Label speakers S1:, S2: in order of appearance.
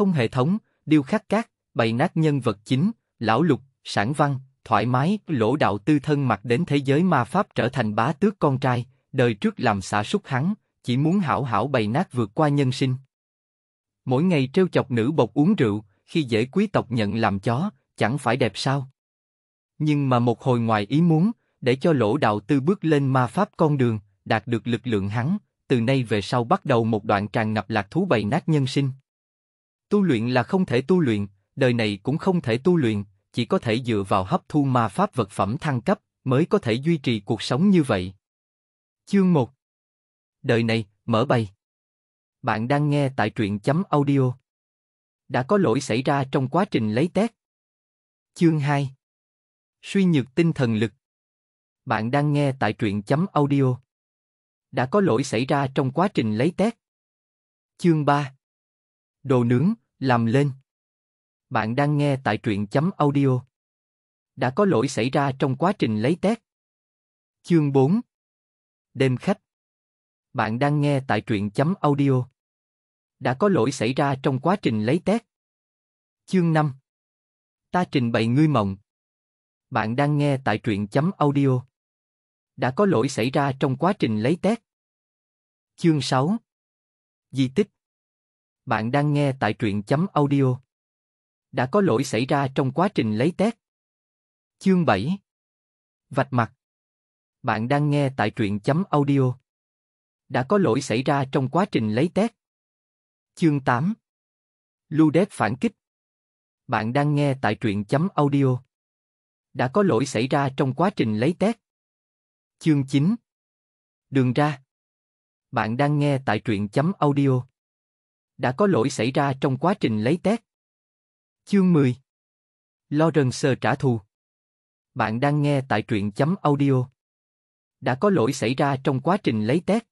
S1: Không hệ thống, điêu khắc cát, bày nát nhân vật chính, lão lục, sản văn, thoải mái, lỗ đạo tư thân mặt đến thế giới ma pháp trở thành bá tước con trai, đời trước làm xả súc hắn, chỉ muốn hảo hảo bày nát vượt qua nhân sinh. Mỗi ngày trêu chọc nữ bộc uống rượu, khi dễ quý tộc nhận làm chó, chẳng phải đẹp sao? Nhưng mà một hồi ngoài ý muốn, để cho lỗ đạo tư bước lên ma pháp con đường, đạt được lực lượng hắn, từ nay về sau bắt đầu một đoạn tràn ngập lạc thú bày nát nhân sinh. Tu luyện là không thể tu luyện, đời này cũng không thể tu luyện, chỉ có thể dựa vào hấp thu ma pháp vật phẩm thăng cấp, mới có thể duy trì cuộc sống như vậy. Chương 1 Đời này, mở bay. Bạn đang nghe tại truyện chấm audio. Đã có lỗi xảy ra trong quá trình lấy test. Chương 2 Suy nhược tinh thần lực. Bạn đang nghe tại truyện chấm audio. Đã có lỗi xảy ra trong quá trình lấy test. Chương 3 Đồ nướng, làm lên. Bạn đang nghe tại truyện chấm audio. Đã có lỗi xảy ra trong quá trình lấy test. Chương 4 Đêm khách. Bạn đang nghe tại truyện chấm audio. Đã có lỗi xảy ra trong quá trình lấy test. Chương 5 Ta trình bày ngươi mộng. Bạn đang nghe tại truyện chấm audio. Đã có lỗi xảy ra trong quá trình lấy test. Chương 6 Di tích. Bạn đang nghe tại truyện chấm audio. Đã có lỗi xảy ra trong quá trình lấy test. Chương 7 Vạch mặt. Bạn đang nghe tại truyện chấm audio. Đã có lỗi xảy ra trong quá trình lấy test. Chương 8 Lưu đét phản kích. Bạn đang nghe tại truyện chấm audio. Đã có lỗi xảy ra trong quá trình lấy test. Chương 9 Đường ra. Bạn đang nghe tại truyện chấm audio. Đã có lỗi xảy ra trong quá trình lấy test. Chương 10 Lawrence trả thù. Bạn đang nghe tại truyện chấm audio. Đã có lỗi xảy ra trong quá trình lấy test.